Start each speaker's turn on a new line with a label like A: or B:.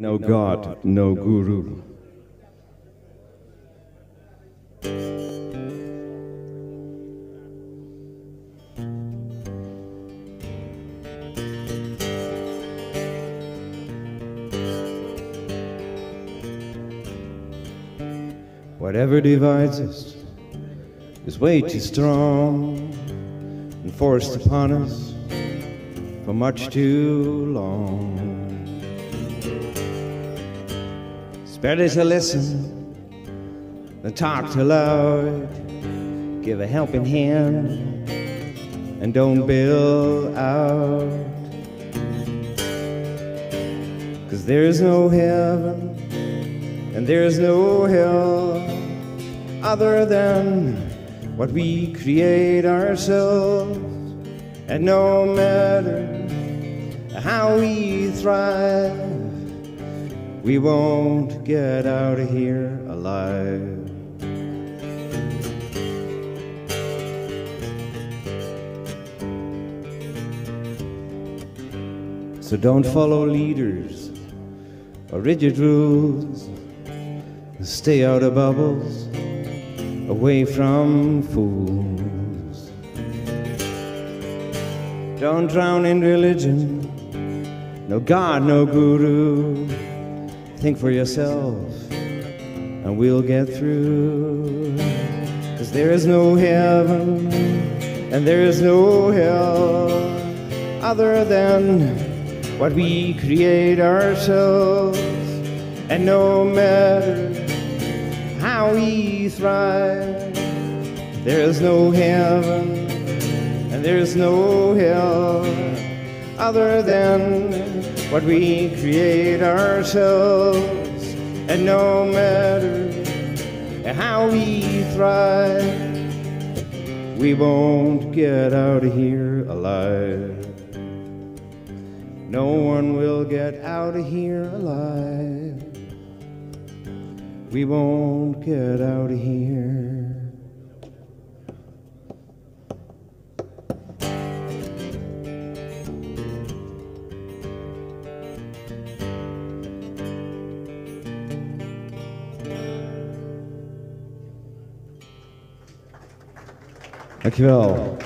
A: No God, no guru. Whatever divides us is way too strong and forced upon us for much too long. Better to listen than talk too loud. Give a helping hand and don't bail out. Cause there's no heaven and there's no hell other than what we create ourselves. And no matter how we thrive, we won't get out of here alive. So don't follow leaders or rigid rules. Stay out of bubbles, away from fools. Don't drown in religion, no God, no guru. Think for yourself, and we'll get through. Cause there is no heaven, and there is no hell, other than what we create ourselves. And no matter how we thrive, there's no heaven and there's no hell other than what we create ourselves. And no matter how we thrive, we won't get out of here alive. No one will get out of here alive. We won't get out of here. Dankjewel.